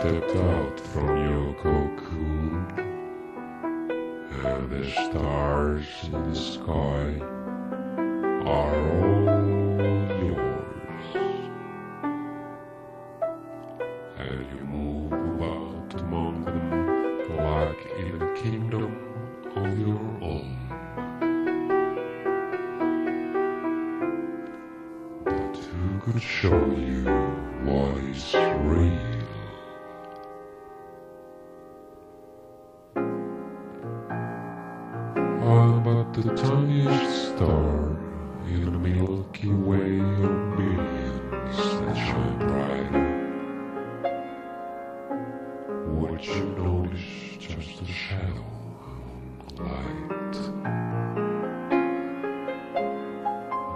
Stepped out from your cocoon, and the stars in the sky are all yours. And you move about among them like in a kingdom of your own. The tiniest star in the Milky Way of millions that shine brighter. Would you notice just a shadow the light?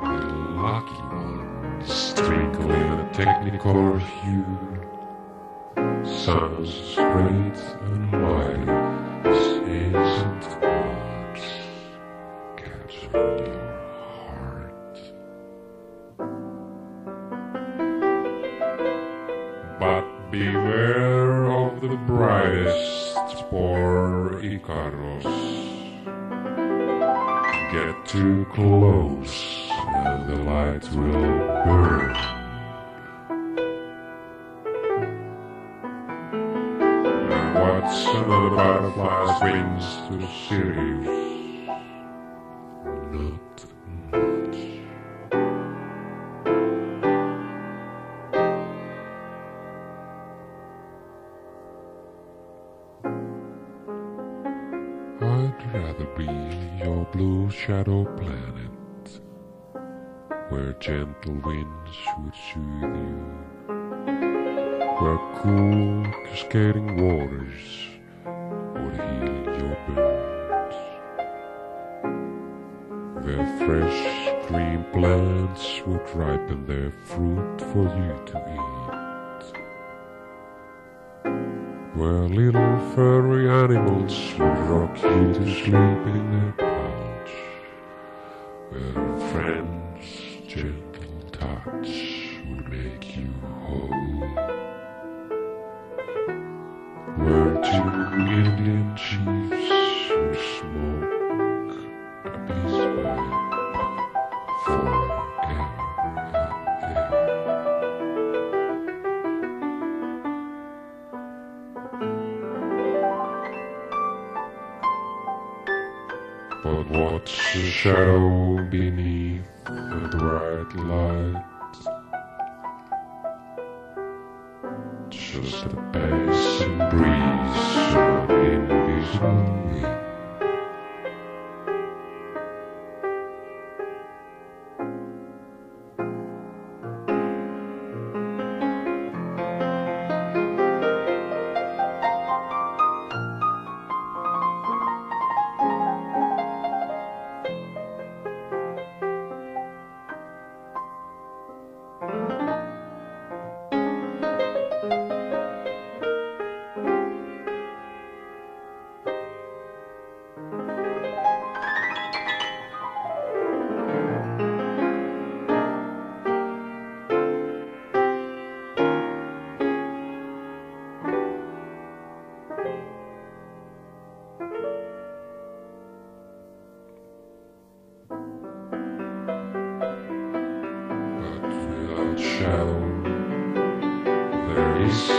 The lucky ones twinkle in a technicolor hue. Sounds great and mighty But beware of the brightest poor Icarus. Get too close and the light will burn. And what's another butterfly's wings to Sirius? I'd rather be your blue shadow planet, where gentle winds would soothe you, where cool cascading waters would heal your burns, where fresh green plants would ripen their fruit for you to eat where little furry animals would rock you to sleep in their pouch, where friend's gentle touch would make you whole, What's the shadow beneath the bright light? Just a passing breeze of invisible